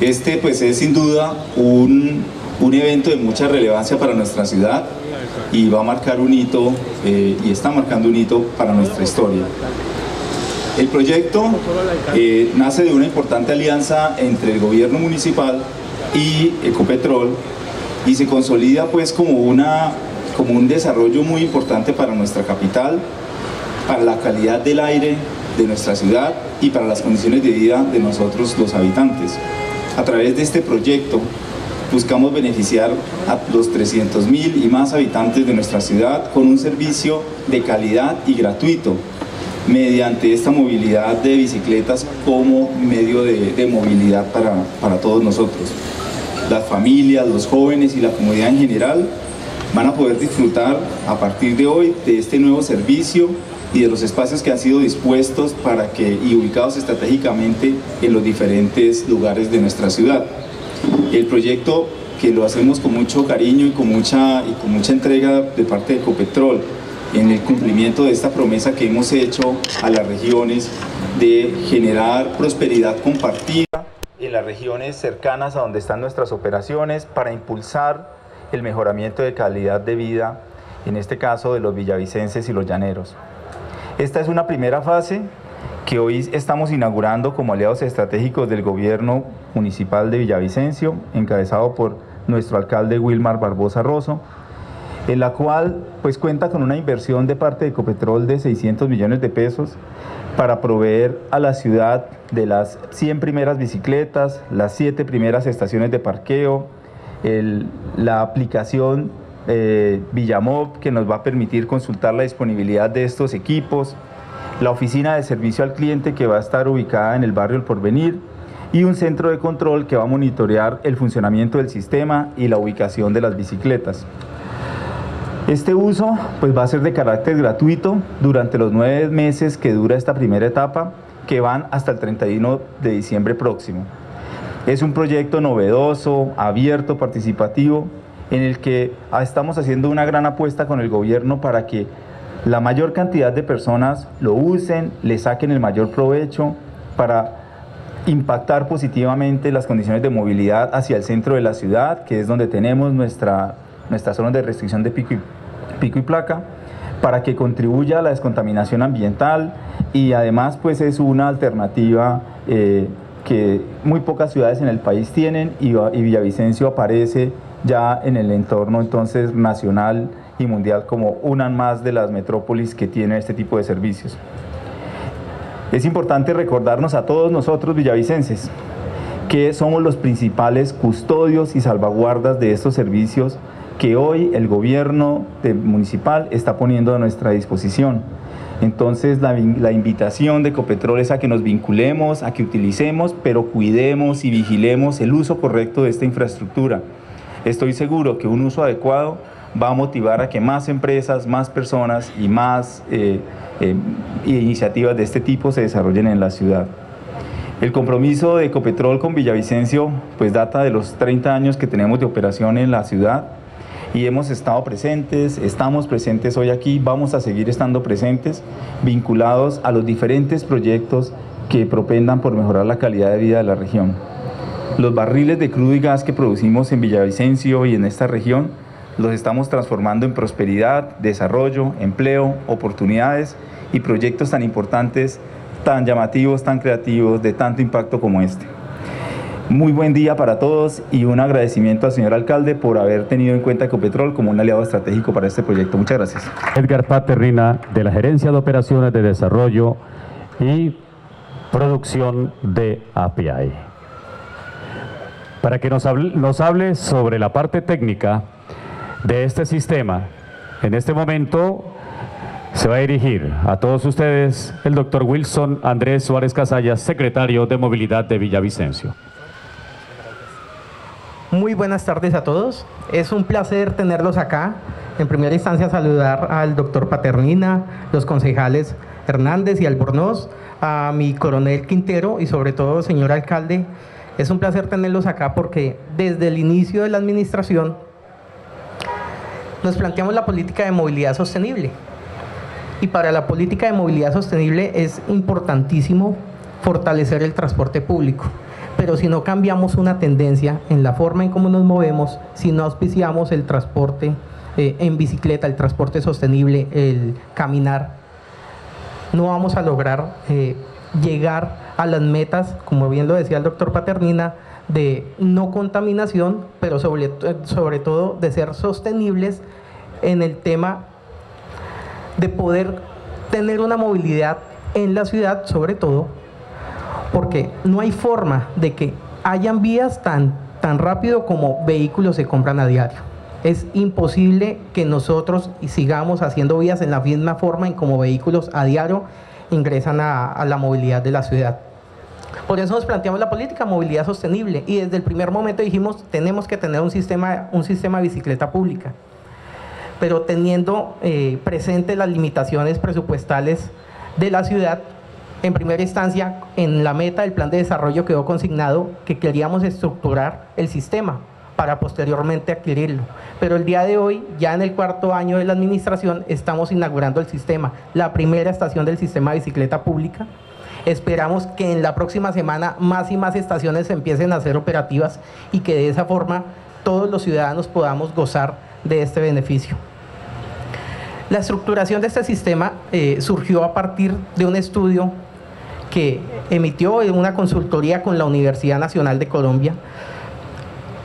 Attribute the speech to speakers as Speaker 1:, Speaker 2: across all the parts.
Speaker 1: Este pues es sin duda un, un evento de mucha relevancia para nuestra ciudad y va a marcar un hito eh, y está marcando un hito para nuestra historia. El proyecto eh, nace de una importante alianza entre el gobierno municipal y Ecopetrol y se consolida pues como, una, como un desarrollo muy importante para nuestra capital, para la calidad del aire de nuestra ciudad y para las condiciones de vida de nosotros los habitantes. A través de este proyecto buscamos beneficiar a los 300.000 y más habitantes de nuestra ciudad con un servicio de calidad y gratuito mediante esta movilidad de bicicletas como medio de, movilidad para, para todos nosotros. Las familias, los jóvenes y la comunidad en general van a poder disfrutar a partir de hoy de este nuevo servicio y de los espacios que han sido dispuestos para que, y ubicados estratégicamente en los diferentes lugares de nuestra ciudad. El proyecto que lo hacemos con mucho cariño y con mucha, y con mucha entrega de parte de Ecopetrol en el cumplimiento de esta promesa que hemos hecho a las regiones de generar prosperidad compartida en las regiones cercanas a donde están nuestras operaciones para impulsar el mejoramiento de calidad de vida, en este caso de los villavicenses y los llaneros. Esta es una primera fase que hoy estamos inaugurando como aliados estratégicos del gobierno municipal de Villavicencio, encabezado por nuestro alcalde Wilmar Barbosa Rosso, en la cual pues cuenta con una inversión de parte de Ecopetrol de 600 millones de pesos para proveer a la ciudad de las 100 primeras bicicletas, las 7 primeras estaciones de parqueo, la aplicación eh, Villamob que nos va a permitir consultar la disponibilidad de estos equipos, la oficina de servicio al cliente que va a estar ubicada en el barrio El Porvenir y un centro de control que va a monitorear el funcionamiento del sistema y la ubicación de las bicicletas. Este uso pues, va a ser de carácter gratuito durante los nueve meses que dura esta primera etapa, que van hasta el 31 de diciembre próximo. Es un proyecto novedoso, abierto, participativo, en el que estamos haciendo una gran apuesta con el gobierno para que la mayor cantidad de personas lo usen, le saquen el mayor provecho para impactar positivamente las condiciones de movilidad hacia el centro de la ciudad, que es donde tenemos nuestra, nuestra zona de restricción de pico y, pico y placa, para que contribuya a la descontaminación ambiental. Y además pues es una alternativa eh, que muy pocas ciudades en el país tienen y Villavicencio aparece ya en el entorno entonces nacional y mundial como una más de las metrópolis que tiene este tipo de servicios. Es importante recordarnos a todos nosotros villavicenses que somos los principales custodios y salvaguardas de estos servicios que hoy el gobierno municipal está poniendo a nuestra disposición. Entonces la, la, invitación de Copetrol es a que nos vinculemos, a que utilicemos, pero cuidemos y vigilemos el uso correcto de esta infraestructura. Estoy seguro que un uso adecuado va a motivar a que más empresas, más personas y más eh, eh, iniciativas de este tipo se desarrollen en la ciudad. El compromiso de Ecopetrol con Villavicencio pues data de los 30 años que tenemos de operación en la ciudad y hemos estado presentes, estamos presentes hoy aquí, vamos a seguir estando presentes, vinculados a los diferentes proyectos que propendan por mejorar la calidad de vida de la región. Los barriles de crudo y gas que producimos en Villavicencio y en esta región los estamos transformando en prosperidad, desarrollo, empleo, oportunidades y proyectos tan importantes, tan llamativos, tan creativos, de tanto impacto como este. Muy buen día para todos y un agradecimiento al señor alcalde por haber tenido en cuenta Ecopetrol como un aliado estratégico para este proyecto. Muchas gracias.
Speaker 2: Edgar Paterrina, de la Gerencia de Operaciones de Desarrollo y Producción de API. Para que nos hable, sobre la parte técnica de este sistema. En este momento se va a dirigir a todos ustedes el doctor Wilson Andrés Suárez Casallas, secretario de Movilidad de Villavicencio.
Speaker 3: Muy buenas tardes a todos. Es un placer tenerlos acá. En primera instancia saludar al doctor Paternina, los concejales Hernández y Albornoz, a mi coronel Quintero y sobre todo señor alcalde. Es un placer tenerlos acá porque desde el inicio de la administración nos planteamos la política de movilidad sostenible. Y para la política de movilidad sostenible es importantísimo fortalecer el transporte público. pero si no cambiamos una tendencia en la forma en cómo nos movemos, si no auspiciamos el transporte eh, en bicicleta, el transporte sostenible, el caminar, no vamos a lograr eh, llegar a las metas, como bien lo decía el doctor Paternina, de no contaminación, pero sobre, sobre todo de ser sostenibles en el tema de poder tener una movilidad en la ciudad, sobre todo, porque no hay forma de que hayan vías tan, tan rápido como vehículos se compran a diario. Es imposible que nosotros sigamos haciendo vías en la misma forma en como vehículos a diario ingresan a, la movilidad de la ciudad. Por eso nos planteamos la política movilidad sostenible y desde el primer momento dijimos tenemos que tener un sistema, un sistema de bicicleta pública, pero teniendo eh, presente las limitaciones presupuestales de la ciudad, en primera instancia en la meta del plan de desarrollo quedó consignado que queríamos estructurar el sistema para posteriormente adquirirlo. Pero el día de hoy, ya en el cuarto año de la administración, estamos inaugurando el sistema, la primera estación del sistema de bicicleta pública. Esperamos que en la próxima semana más y más estaciones empiecen a ser operativas y que de esa forma todos los ciudadanos podamos gozar de este beneficio. La estructuración de este sistema eh, surgió a partir de un estudio que emitió una consultoría con la Universidad Nacional de Colombia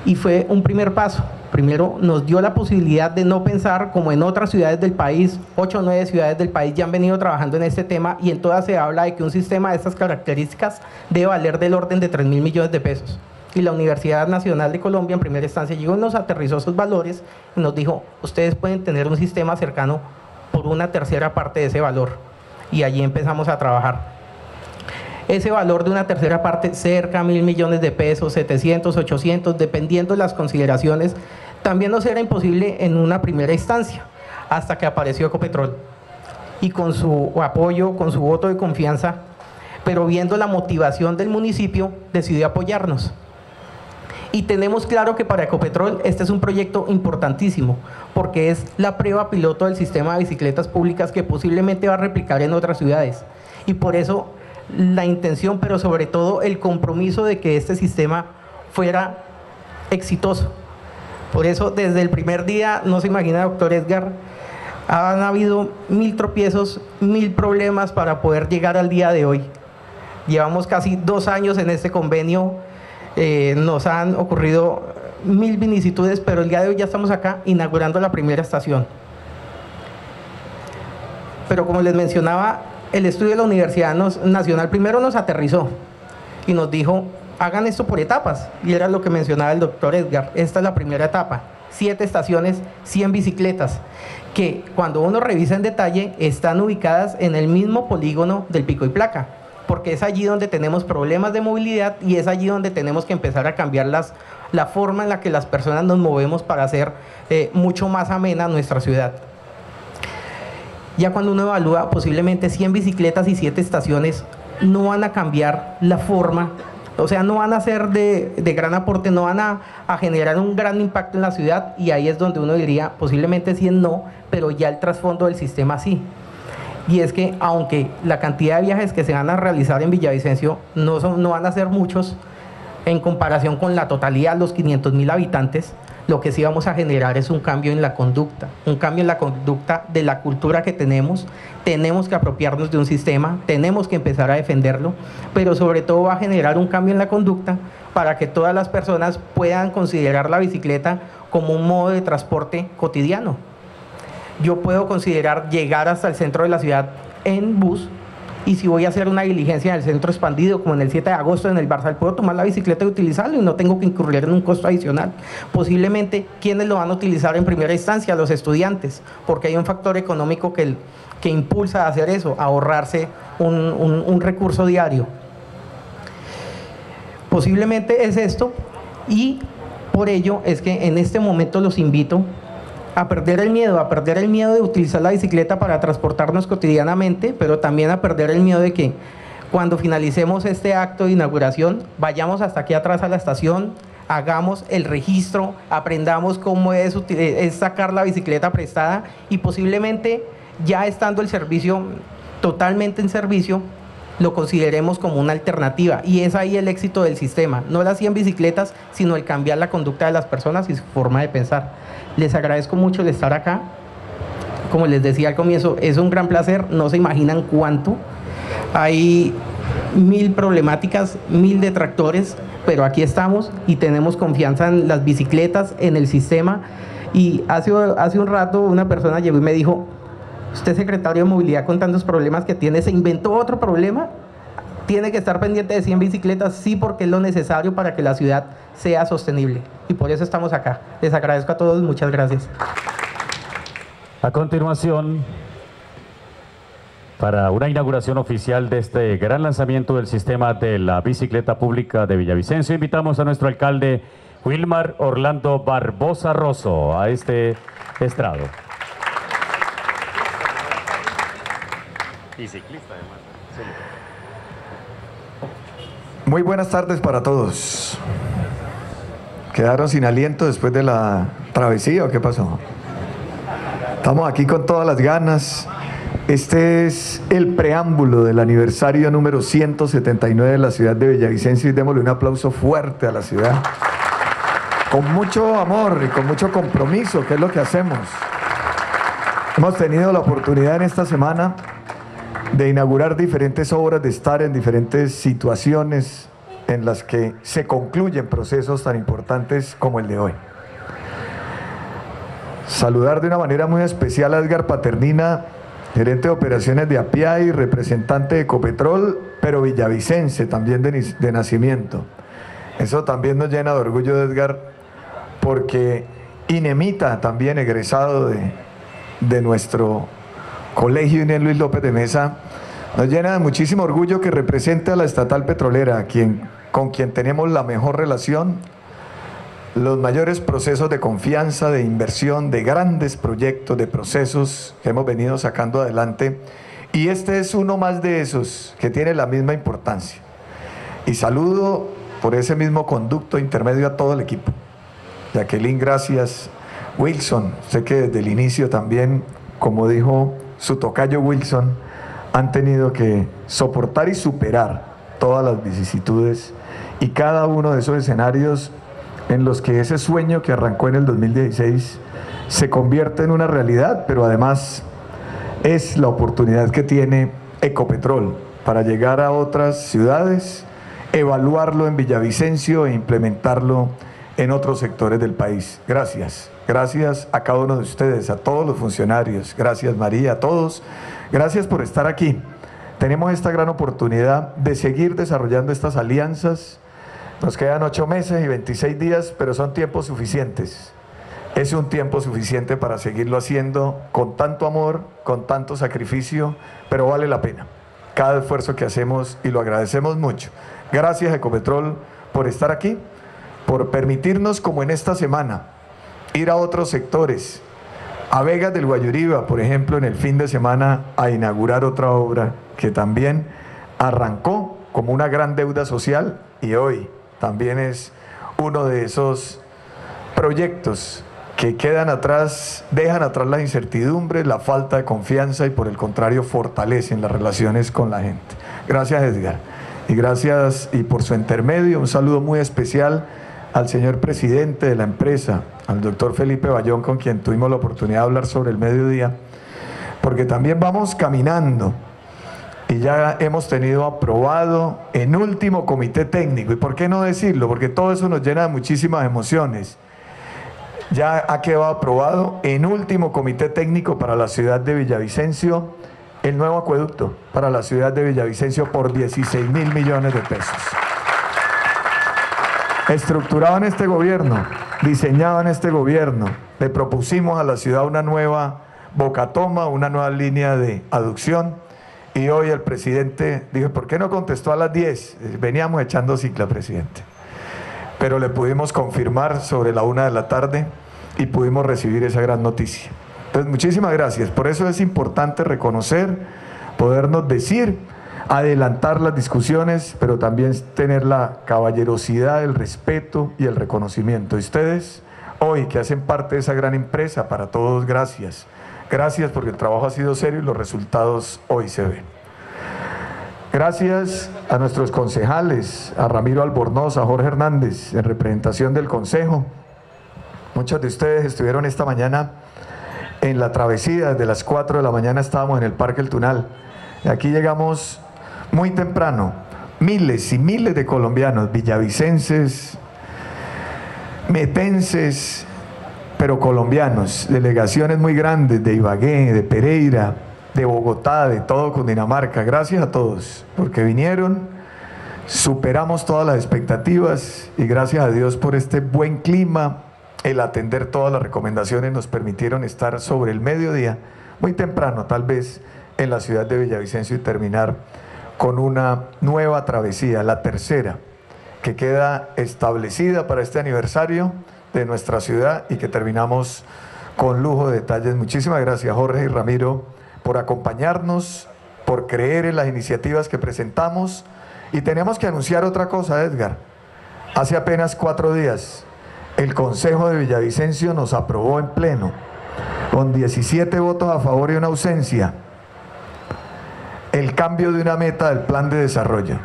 Speaker 3: y fue un primer paso. Primero nos dio la posibilidad de no pensar como en otras ciudades del país, ocho o nueve ciudades del país ya han venido trabajando en este tema y en todas se habla de que un sistema de estas características debe valer del orden de 3 mil millones de pesos. Y la Universidad Nacional de Colombia en primera instancia llegó y nos aterrizó esos valores y nos dijo, ustedes pueden tener un sistema cercano por una tercera parte de ese valor. Y allí empezamos a trabajar ese valor de una tercera parte, cerca mil millones de pesos, 700, 800, dependiendo de las consideraciones, también nos era imposible en una primera instancia, hasta que apareció Ecopetrol. Y con su apoyo, con su voto de confianza, pero viendo la motivación del municipio, decidió apoyarnos. Y tenemos claro que para Ecopetrol este es un proyecto importantísimo, porque es la prueba piloto del sistema de bicicletas públicas que posiblemente va a replicar en otras ciudades. Y por eso la intención, pero sobre todo el compromiso de que este sistema fuera exitoso. Por eso, desde el primer día, no se imagina, doctor Edgar, han habido mil tropiezos, mil problemas para poder llegar al día de hoy. Llevamos casi dos años en este convenio, eh, nos han ocurrido mil vicisitudes, pero el día de hoy ya estamos acá inaugurando la primera estación. Pero como les mencionaba, el estudio de la Universidad Nacional primero nos aterrizó y nos dijo, hagan esto por etapas. Y era lo que mencionaba el doctor Edgar. Esta es la primera etapa. Siete estaciones, 100 bicicletas, que cuando uno revisa en detalle están ubicadas en el mismo polígono del pico y placa, porque es allí donde tenemos problemas de movilidad y es allí donde tenemos que empezar a cambiar las, la forma en la que las personas nos movemos para hacer eh, mucho más amena nuestra ciudad. Ya cuando uno evalúa posiblemente 100 bicicletas y 7 estaciones, no van a cambiar la forma, o sea, no van a ser de, gran aporte, no van a, generar un gran impacto en la ciudad y ahí es donde uno diría, posiblemente 100 no, pero ya el trasfondo del sistema sí. Y es que aunque la cantidad de viajes que se van a realizar en Villavicencio no, son, no van a ser muchos en comparación con la totalidad, los 500 mil habitantes, lo que sí vamos a generar es un cambio en la conducta, un cambio en la conducta de la cultura que tenemos. Tenemos que apropiarnos de un sistema, tenemos que empezar a defenderlo, pero sobre todo va a generar un cambio en la conducta para que todas las personas puedan considerar la bicicleta como un modo de transporte cotidiano. Yo puedo considerar llegar hasta el centro de la ciudad en bus y si voy a hacer una diligencia en el centro expandido, como en el 7 de agosto en el Barzal, puedo tomar la bicicleta y utilizarlo y no tengo que incurrir en un costo adicional. Posiblemente, ¿quiénes lo van a utilizar en primera instancia? Los estudiantes, porque hay un factor económico que, que impulsa a hacer eso, ahorrarse un, un recurso diario. Posiblemente es esto y por ello es que en este momento los invito a perder el miedo, a perder el miedo de utilizar la bicicleta para transportarnos cotidianamente, pero también a perder el miedo de que cuando finalicemos este acto de inauguración, vayamos hasta aquí atrás a la estación, hagamos el registro, aprendamos cómo es, es sacar la bicicleta prestada y posiblemente ya estando el servicio totalmente en servicio, lo consideremos como una alternativa. Y es ahí el éxito del sistema. No las 100 bicicletas, sino el cambiar la conducta de las personas y su forma de pensar. Les agradezco mucho el estar acá. Como les decía al comienzo, es un gran placer. No se imaginan cuánto. Hay mil problemáticas, mil detractores, pero aquí estamos y tenemos confianza en las bicicletas, en el sistema. Y hace, hace un rato una persona llegó y me dijo, usted secretario de movilidad con tantos problemas que tiene, se inventó otro problema, tiene que estar pendiente de 100 bicicletas, sí, porque es lo necesario para que la ciudad sea sostenible. Y por eso estamos acá. Les agradezco a todos, muchas gracias.
Speaker 2: A continuación, para una inauguración oficial de este gran lanzamiento del sistema de la bicicleta pública de Villavicencio, invitamos a nuestro alcalde Wilmar Orlando Barbosa Rosso a este estrado.
Speaker 4: Y ciclista además. Muy buenas tardes para todos. ¿Quedaron sin aliento después de la travesía qué pasó? Estamos aquí con todas las ganas. Este es el preámbulo del aniversario número 179 de la ciudad de Villavicencio y démosle un aplauso fuerte a la ciudad. Con mucho amor y con mucho compromiso, que es lo que hacemos. Hemos tenido la oportunidad en esta semana de inaugurar diferentes obras, de estar en diferentes situaciones en las que se concluyen procesos tan importantes como el de hoy. Saludar de una manera muy especial a Edgar Paternina, gerente de operaciones de y representante de Ecopetrol, pero villavicense también de, nacimiento. Eso también nos llena de orgullo Edgar, porque Inemita, también egresado de, de nuestro colegio Inés Luis López de Mesa, nos llena de muchísimo orgullo que represente a la estatal petrolera, quien, con quien tenemos la mejor relación, los mayores procesos de confianza, de inversión, de grandes proyectos, de procesos que hemos venido sacando adelante. Y este es uno más de esos que tiene la misma importancia. Y saludo por ese mismo conducto intermedio a todo el equipo. Jacqueline, gracias. Wilson, sé que desde el inicio también, como dijo su tocayo Wilson, han tenido que soportar y superar todas las vicisitudes y cada uno de esos escenarios en los que ese sueño que arrancó en el 2016 se convierte en una realidad, pero además es la oportunidad que tiene Ecopetrol para llegar a otras ciudades, evaluarlo en Villavicencio e implementarlo en otros sectores del país. Gracias. Gracias a cada uno de ustedes, a todos los funcionarios. Gracias María, a todos. Gracias por estar aquí. Tenemos esta gran oportunidad de seguir desarrollando estas alianzas nos quedan ocho meses y 26 días, pero son tiempos suficientes. Es un tiempo suficiente para seguirlo haciendo con tanto amor, con tanto sacrificio, pero vale la pena. Cada esfuerzo que hacemos y lo agradecemos mucho. Gracias Ecopetrol por estar aquí, por permitirnos como en esta semana ir a otros sectores, a Vegas del Guayuriba, por ejemplo, en el fin de semana a inaugurar otra obra que también arrancó como una gran deuda social y hoy también es uno de esos proyectos que quedan atrás, dejan atrás la incertidumbre, la falta de confianza y por el contrario fortalecen las relaciones con la gente. Gracias Edgar. Y gracias y por su intermedio, un saludo muy especial al señor presidente de la empresa, al doctor Felipe Bayón, con quien tuvimos la oportunidad de hablar sobre el mediodía, porque también vamos caminando y ya hemos tenido aprobado en último comité técnico. ¿Y por qué no decirlo? Porque todo eso nos llena de muchísimas emociones. Ya ha quedado aprobado en último comité técnico para la ciudad de Villavicencio el nuevo acueducto para la ciudad de Villavicencio por 16 mil millones de pesos. Estructurado en este gobierno, diseñado en este gobierno, le propusimos a la ciudad una nueva bocatoma, una nueva línea de aducción y hoy el presidente dijo, ¿por qué no contestó a las 10? Veníamos echando cicla, presidente. Pero le pudimos confirmar sobre la una de la tarde y pudimos recibir esa gran noticia. Entonces, muchísimas gracias. Por eso es importante reconocer, podernos decir, adelantar las discusiones, pero también tener la caballerosidad, el respeto y el reconocimiento. Y ustedes, hoy que hacen parte de esa gran empresa, para todos, gracias. Gracias porque el trabajo ha sido serio y los resultados hoy se ven. Gracias a nuestros concejales, a Ramiro Albornoz, a Jorge Hernández, en representación del Consejo. Muchos de ustedes estuvieron esta mañana en la travesía, desde las 4 de la mañana estábamos en el Parque El Tunal. Aquí llegamos muy temprano, miles y miles de colombianos, villavicenses, metenses, pero colombianos, delegaciones muy grandes de Ibagué, de Pereira, de Bogotá, de todo Cundinamarca. Gracias a todos porque vinieron, superamos todas las expectativas y gracias a Dios por este buen clima, el atender todas las recomendaciones nos permitieron estar sobre el mediodía, muy temprano tal vez, en la ciudad de Villavicencio y terminar con una nueva travesía, la tercera, que queda establecida para este aniversario de nuestra ciudad y que terminamos con lujo de detalles. Muchísimas gracias Jorge y Ramiro por acompañarnos, por creer en las iniciativas que presentamos. Y tenemos que anunciar otra cosa, Edgar. Hace apenas cuatro días, el Consejo de Villavicencio nos aprobó en pleno, con 17 votos a favor y una ausencia, el cambio de una meta del plan de desarrollo.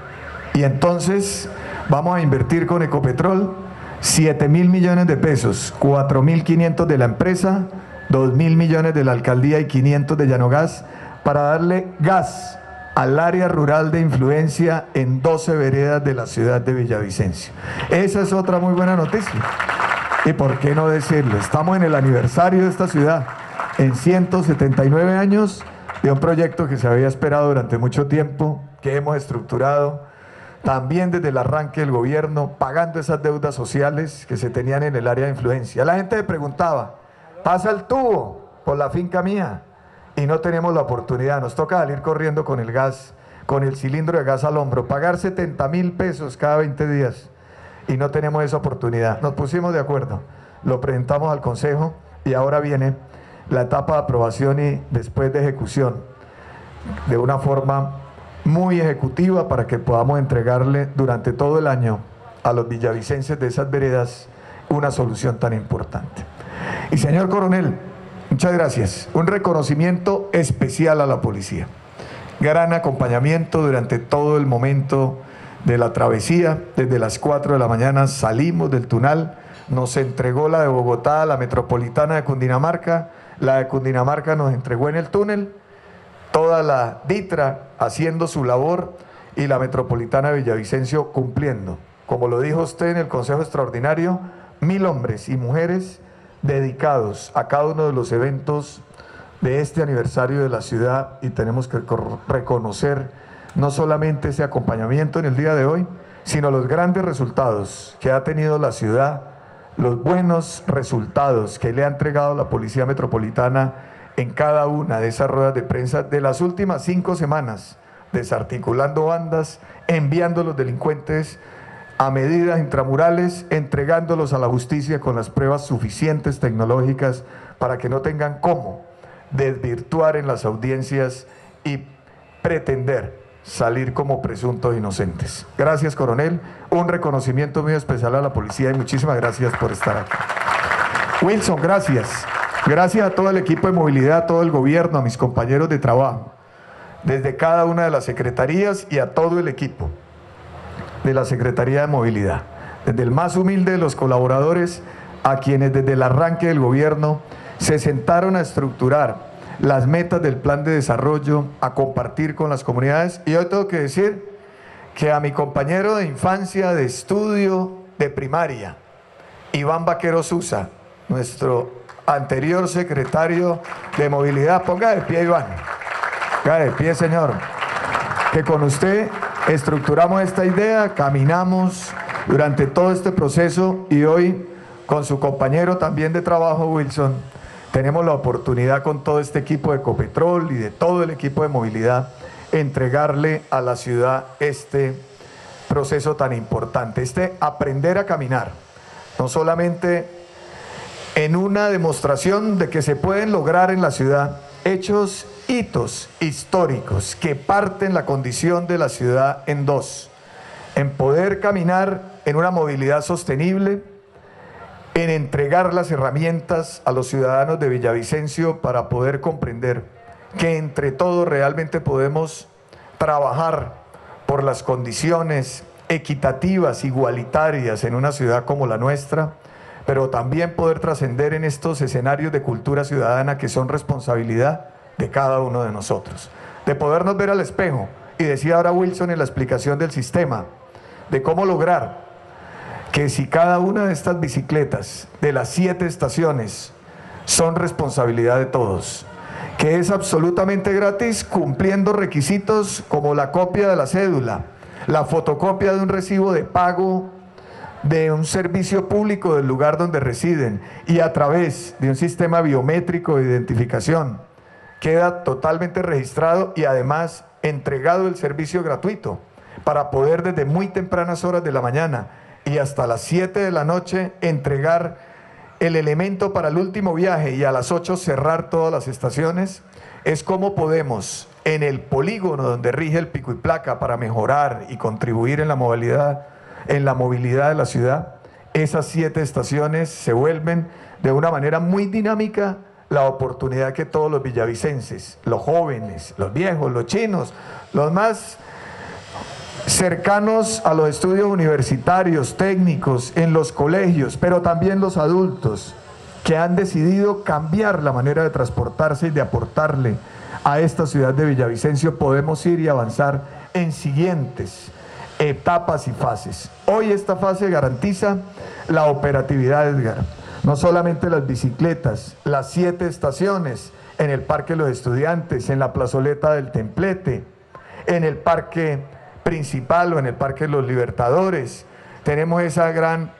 Speaker 4: Y entonces vamos a invertir con Ecopetrol 7 mil millones de pesos, 4 mil 500 de la empresa, 2 mil millones de la alcaldía y 500 de Llanogas para darle gas al área rural de influencia en 12 veredas de la ciudad de Villavicencio. Esa es otra muy buena noticia. Y por qué no decirlo, estamos en el aniversario de esta ciudad, en 179 años de un proyecto que se había esperado durante mucho tiempo, que hemos estructurado también desde el arranque del gobierno, pagando esas deudas sociales que se tenían en el área de influencia. La gente me preguntaba, pasa el tubo por la finca mía y no tenemos la oportunidad. Nos toca salir corriendo con el gas, con el cilindro de gas al hombro, pagar 70 mil pesos cada 20 días y no tenemos esa oportunidad. Nos pusimos de acuerdo, lo presentamos al Consejo y ahora viene la etapa de aprobación y después de ejecución de una forma muy ejecutiva para que podamos entregarle durante todo el año a los villavicenses de esas veredas una solución tan importante. Y señor coronel, muchas gracias. Un reconocimiento especial a la policía. Gran acompañamiento durante todo el momento de la travesía. Desde las 4 de la mañana salimos del Tunal, nos entregó la de Bogotá, la metropolitana de Cundinamarca, la de Cundinamarca nos entregó en el túnel, toda la DITRA haciendo su labor y la metropolitana de Villavicencio cumpliendo. Como lo dijo usted en el Consejo Extraordinario, mil hombres y mujeres dedicados a cada uno de los eventos de este aniversario de la ciudad y tenemos que reconocer no solamente ese acompañamiento en el día de hoy, sino los grandes resultados que ha tenido la ciudad, los buenos resultados que le ha entregado la Policía Metropolitana en cada una de esas ruedas de prensa de las últimas cinco semanas, desarticulando bandas, enviando a los delincuentes a medidas intramurales, entregándolos a la justicia con las pruebas suficientes tecnológicas para que no tengan cómo desvirtuar en las audiencias y pretender salir como presuntos inocentes. Gracias, coronel. Un reconocimiento muy especial a la policía y muchísimas gracias por estar aquí. Wilson, gracias. Gracias a todo el equipo de movilidad, a todo el gobierno, a mis compañeros de trabajo, desde cada una de las secretarías y a todo el equipo de la Secretaría de Movilidad, desde el más humilde de los colaboradores a quienes desde el arranque del gobierno se sentaron a estructurar las metas del plan de desarrollo, a compartir con las comunidades. Y hoy tengo que decir que a mi compañero de infancia, de estudio, de primaria, Iván Vaquero Susa, nuestro anterior secretario de movilidad, ponga de pie Iván, ponga de pie señor, que con usted estructuramos esta idea, caminamos durante todo este proceso y hoy con su compañero también de trabajo, Wilson, tenemos la oportunidad con todo este equipo de Copetrol y de todo el equipo de movilidad entregarle a la ciudad este proceso tan importante, este aprender a caminar, no solamente en una demostración de que se pueden lograr en la ciudad hechos hitos históricos que parten la condición de la ciudad en dos. En poder caminar en una movilidad sostenible, en entregar las herramientas a los ciudadanos de Villavicencio para poder comprender que entre todos realmente podemos trabajar por las condiciones equitativas, igualitarias en una ciudad como la nuestra, pero también poder trascender en estos escenarios de cultura ciudadana que son responsabilidad de cada uno de nosotros. De podernos ver al espejo, y decía ahora Wilson en la explicación del sistema, de cómo lograr que si cada una de estas bicicletas de las siete estaciones son responsabilidad de todos, que es absolutamente gratis cumpliendo requisitos como la copia de la cédula, la fotocopia de un recibo de pago de un servicio público del lugar donde residen y a través de un sistema biométrico de identificación queda totalmente registrado y además entregado el servicio gratuito para poder desde muy tempranas horas de la mañana y hasta las 7 de la noche entregar el elemento para el último viaje y a las 8 cerrar todas las estaciones, es como podemos en el polígono donde rige el pico y placa para mejorar y contribuir en la movilidad, en la movilidad de la ciudad, esas siete estaciones se vuelven de una manera muy dinámica la oportunidad que todos los villavicenses, los jóvenes, los viejos, los chinos, los más cercanos a los estudios universitarios, técnicos, en los colegios, pero también los adultos que han decidido cambiar la manera de transportarse y de aportarle a esta ciudad de Villavicencio, podemos ir y avanzar en siguientes etapas y fases. Hoy esta fase garantiza la operatividad, Edgar. No solamente las bicicletas, las siete estaciones en el Parque de los Estudiantes, en la plazoleta del Templete, en el Parque Principal o en el Parque de los Libertadores. Tenemos esa gran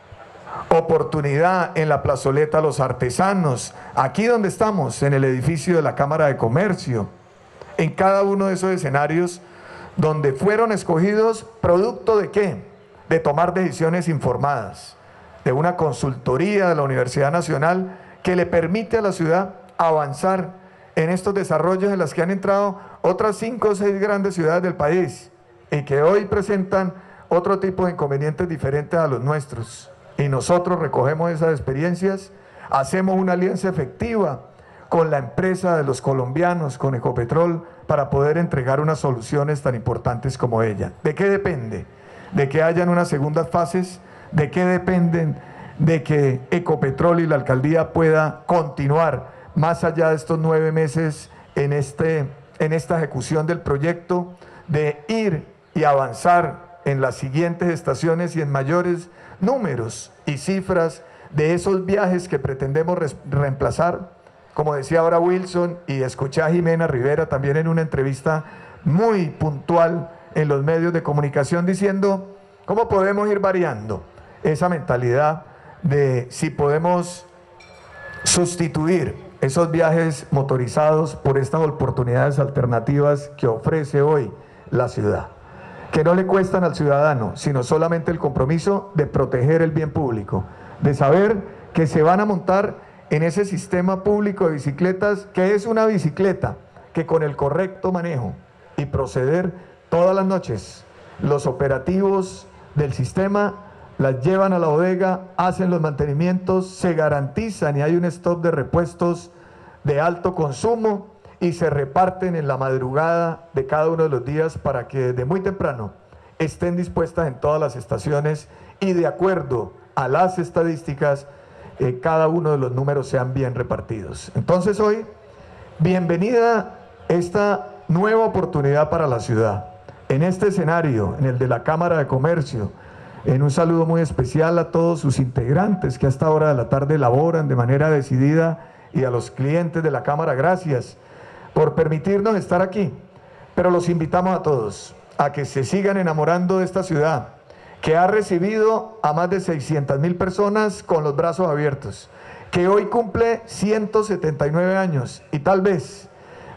Speaker 4: oportunidad en la plazoleta Los Artesanos, aquí donde estamos, en el edificio de la Cámara de Comercio, en cada uno de esos escenarios donde fueron escogidos producto de qué? De tomar decisiones informadas, de una consultoría de la Universidad Nacional que le permite a la ciudad avanzar en estos desarrollos en los que han entrado otras cinco o seis grandes ciudades del país y que hoy presentan otro tipo de inconvenientes diferentes a los nuestros. Y nosotros recogemos esas experiencias, hacemos una alianza efectiva con la empresa de los colombianos, con Ecopetrol, para poder entregar unas soluciones tan importantes como ella. ¿De qué depende? De que hayan unas segundas fases, de qué dependen de que Ecopetrol y la alcaldía pueda continuar más allá de estos nueve meses en, este, en esta ejecución del proyecto, de ir y avanzar en las siguientes estaciones y en mayores números y cifras de esos viajes que pretendemos reemplazar. Como decía ahora Wilson, y escuché a Jimena Rivera también en una entrevista muy puntual en los medios de comunicación diciendo cómo podemos ir variando esa mentalidad de si podemos sustituir esos viajes motorizados por estas oportunidades alternativas que ofrece hoy la ciudad, que no le cuestan al ciudadano, sino solamente el compromiso de proteger el bien público, de saber que se van a montar en ese sistema público de bicicletas, que es una bicicleta que con el correcto manejo y proceder todas las noches, los operativos del sistema las llevan a la bodega, hacen los mantenimientos, se garantizan y hay un stop de repuestos de alto consumo y se reparten en la madrugada de cada uno de los días para que desde muy temprano estén dispuestas en todas las estaciones y de acuerdo a las estadísticas eh, cada uno de los números sean bien repartidos. Entonces hoy, bienvenida esta nueva oportunidad para la ciudad. En este escenario, en el de la Cámara de Comercio, en un saludo muy especial a todos sus integrantes que a esta hora de la tarde laboran de manera decidida y a los clientes de la Cámara, gracias por permitirnos estar aquí. Pero los invitamos a todos a que se sigan enamorando de esta ciudad, que ha recibido a más de 600 mil personas con los brazos abiertos, que hoy cumple 179 años y tal vez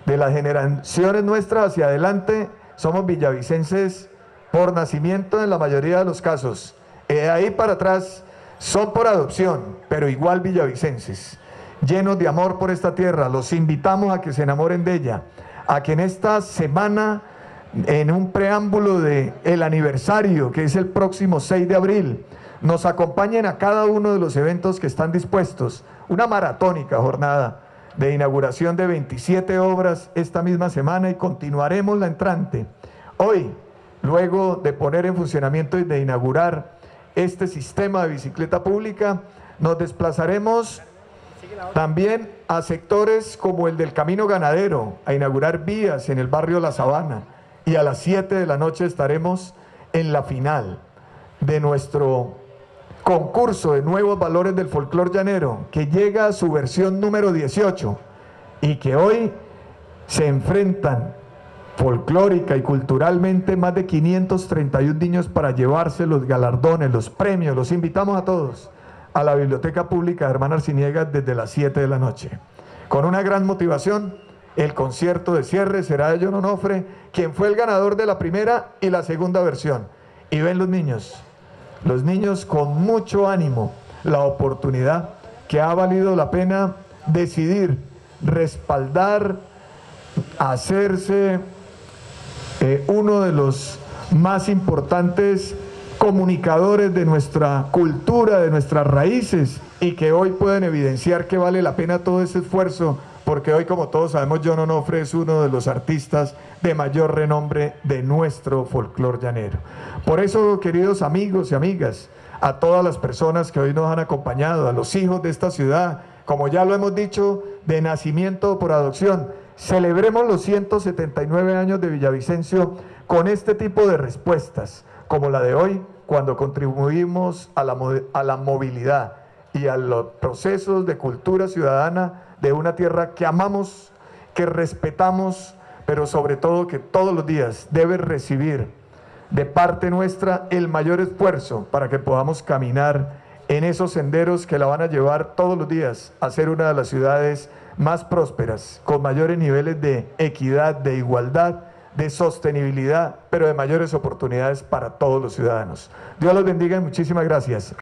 Speaker 4: de las generaciones nuestras hacia adelante somos villavicenses por nacimiento en la mayoría de los casos. de ahí para atrás son por adopción, pero igual villavicenses, llenos de amor por esta tierra. Los invitamos a que se enamoren de ella, a que en esta semana en un preámbulo de el aniversario, que es el próximo 6 de abril, nos acompañen a cada uno de los eventos que están dispuestos. Una maratónica jornada de inauguración de 27 obras esta misma semana y continuaremos la entrante. Hoy, luego de poner en funcionamiento y de inaugurar este sistema de bicicleta pública, nos desplazaremos también a sectores como el del Camino Ganadero, a inaugurar vías en el barrio La Sabana y a las 7 de la noche estaremos en la final de nuestro concurso de nuevos valores del folclor llanero que llega a su versión número 18 y que hoy se enfrentan folclórica y culturalmente más de 531 niños para llevarse los galardones, los premios. Los invitamos a todos a la Biblioteca Pública Hermana Arciniega desde las 7 de la noche. Con una gran motivación, el concierto de cierre será de John Onofre, quien fue el ganador de la primera y la segunda versión. Y ven los niños, los niños con mucho ánimo, la oportunidad que ha valido la pena decidir respaldar, hacerse eh, uno de los más importantes comunicadores de nuestra cultura, de nuestras raíces y que hoy pueden evidenciar que vale la pena todo ese esfuerzo porque hoy como todos sabemos John Onofre es uno de los artistas de mayor renombre de nuestro folclor llanero. Por eso, queridos amigos y amigas, a todas las personas que hoy nos han acompañado, a los hijos de esta ciudad, como ya lo hemos dicho, de nacimiento por adopción, celebremos los 179 años de Villavicencio con este tipo de respuestas, como la de hoy, cuando contribuimos a la, a la movilidad y a los procesos de cultura ciudadana de una tierra que amamos, que respetamos, pero sobre todo que todos los días debe recibir de parte nuestra el mayor esfuerzo para que podamos caminar en esos senderos que la van a llevar todos los días a ser una de las ciudades más prósperas, con mayores niveles de equidad, de igualdad, de sostenibilidad, pero de mayores oportunidades para todos los ciudadanos. Dios los bendiga y muchísimas gracias.